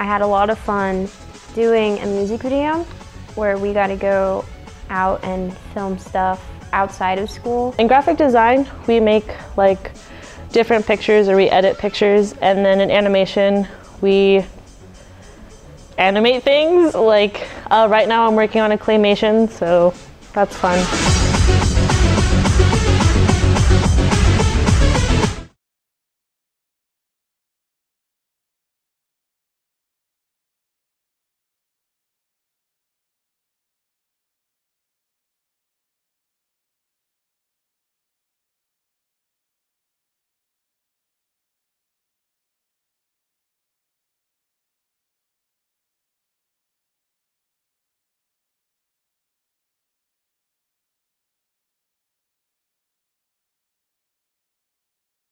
I had a lot of fun doing a music video where we got to go out and film stuff outside of school. In graphic design, we make like different pictures or we edit pictures and then in animation, we animate things. Like uh, right now I'm working on a claymation, so that's fun.